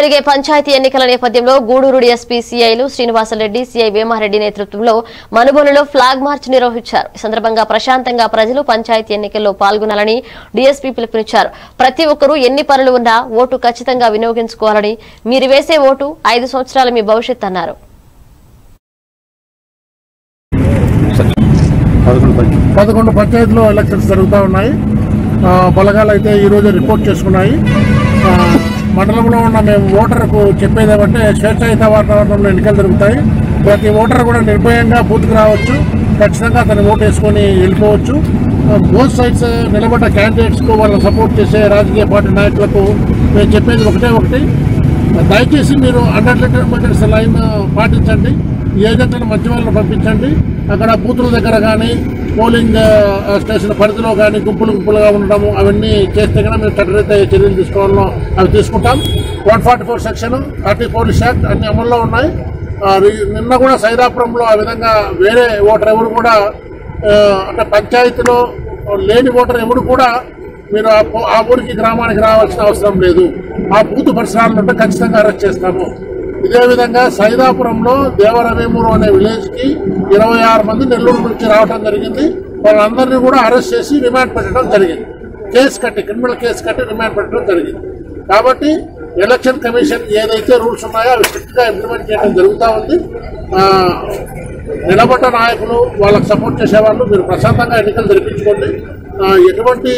జరిగే పంచాయతీ ఎన్నికల నేపథ్యంలో గూడూరు డీఎస్పీ సీఐలు శ్రీనివాసరెడ్డి సీఐ వేమారెడ్డి నేతృత్వంలో మనుబోలులో ఫ్లాగ్ మార్చ్ నిర్వహించారు. ఈ సందర్భంగా ప్రశాంతంగా ప్రజలు పంచాయతీ ఎన్నికల్లో పాల్గొనాలని డీఎస్పీ పిలుపునిచ్చారు. ప్రతి ఒక్కరూ ఎన్ని పనులు ఉన్నా ఓటు ఖచ్చితంగా వినియోగించుకోవాలని మీరు వేసే ఓటు ఐదు సంవత్సరాల మీ భవిష్యత్ అన్నారు. పదకొండు పంచాయతీలో ఎలక్షన్స్ జరుగుతూ ఉన్నాయి. బలగాలు అయితే ఈరోజు రిపోర్ట్ చేసుకున్నాయి. మండలంలో ఉన్న మేము ఓటర్కు చెప్పేది ఏమంటే స్వేచ్ఛాయుత వాతావరణంలో ఎన్నికలు జరుగుతాయి. ప్రతి ఓటర్ కూడా నిర్భయంగా బూత్కు రావచ్చు. ఖచ్చితంగా అతను ఓటు వేసుకొని వెళ్ళిపోవచ్చు. బోత్ సైడ్స్ నిలబడ్డ క్యాండిడేట్స్కు వాళ్ళని సపోర్ట్ చేసే రాజకీయ పార్టీ నాయకులకు మేము చెప్పేది ఒకటే ఒకటి. దయచేసి మీరు హండ్రెడ్ మీటర్స్ లైన్ పాటించండి. ఏజెంట్లను మధ్య వాళ్ళని పంపించండి. అక్కడ బూతుల దగ్గర కానీ పోలింగ్ స్టేషన్ పరిధిలో కానీ గుంపులు గుంపులుగా ఉండడము అవన్నీ చేస్తే కనుక మేము చట్టరీత చర్యలు తీసుకోవాలో అవి తీసుకుంటాం. One forty four section thirty police act అన్ని అమల్లో ఉన్నాయి. నిన్న కూడా సైదాపురంలో ఆ విధంగా వేరే ఓటర్ ఎవరు కూడా అంటే పంచాయతీలో లేని ఓటర్ ఎవరు కూడా మీరు ఆ ఊరికి గ్రామానికి రావాల్సిన అవసరం లేదు. ఆ బూత్ పరిసరాలను ఖచ్చితంగా అరెస్ట్ చేస్తాము. ఇదే విధంగా సైదాపురంలో దేవరవేమూరు అనే విలేజ్కి ఇరవై ఆరు మంది నెల్లూరు నుంచి రావడం జరిగింది. వాళ్ళందరినీ కూడా అరెస్ట్ చేసి రిమాండ్ పెట్టడం జరిగింది. కేసు కట్టి క్రిమినల్ కేసు కట్టి రిమాండ్ పెట్టడం జరిగింది. కాబట్టి ఎలక్షన్ కమిషన్ ఏదైతే రూల్స్ ఉన్నాయో అవి స్ట్రిక్ట్గా ఇంప్లిమెంట్ చేయడం జరుగుతూ ఉంది. నిలబడ్డ నాయకులు వాళ్ళకి సపోర్ట్ చేసేవాళ్ళు మీరు ప్రశాంతంగా ఎన్నికలు జరిపించుకోండి. ఎటువంటి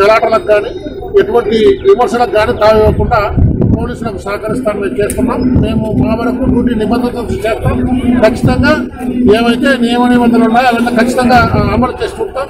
గలాటలకు కానీ ఎటువంటి విమర్శలకు కానీ తావివ్వకుండా పోలీసులకు సహకరిస్తాను మేము చేస్తున్నాం. మేము మా వరకు డ్యూటీ నిబంధనలు చేస్తాం. ఖచ్చితంగా ఏవైతే నియమ నిబంధనలు ఉన్నాయో అవన్నీ ఖచ్చితంగా అమలు చేసుకుంటాం